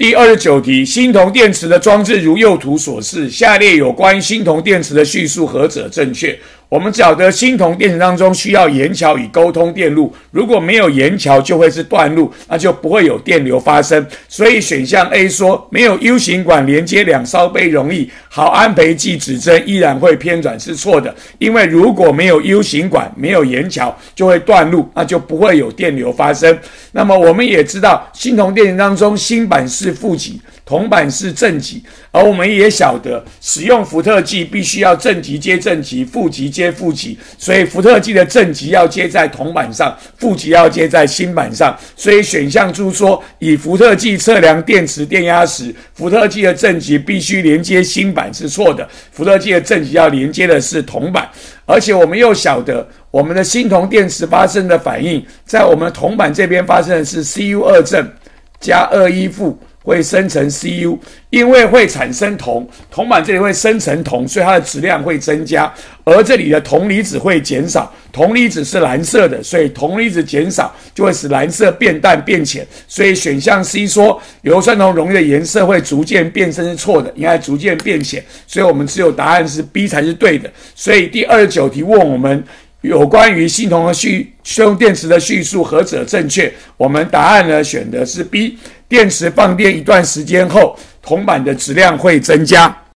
第二十九题，锌铜电池的装置如右图所示，下列有关锌铜电池的叙述何者正确？我们晓得锌铜电池当中需要盐桥以沟通电路，如果没有盐桥就会是断路，那就不会有电流发生。所以选项 A 说没有 U 型管连接两烧杯容易好安培剂指针依然会偏转是错的，因为如果没有 U 型管没有盐桥就会断路，那就不会有电流发生。那么我们也知道锌铜电池当中锌板是负极。铜板是正极，而我们也晓得使用伏特剂必须要正极接正极，负极接负极，所以伏特剂的正极要接在铜板上，负极要接在锌板上。所以选项注说，以伏特剂测量电池电压时，伏特剂的正极必须连接锌板是错的，伏特剂的正极要连接的是铜板。而且我们又晓得，我们的锌铜电池发生的反应，在我们铜板这边发生的是 Cu 二正加二一负。会生成 Cu，因为会产生铜，铜板这里会生成铜，所以它的质量会增加，而这里的铜离子会减少，铜离子是蓝色的，所以铜离子减少就会使蓝色变淡变浅，所以选项 C 说硫酸铜溶液的颜色会逐渐变深是错的，应该逐渐变浅，所以我们只有答案是 B 才是对的，所以第二十九题问我们。有关于系统的叙用电池的叙述何者正确？我们答案呢选的是 B。电池放电一段时间后，铜板的质量会增加。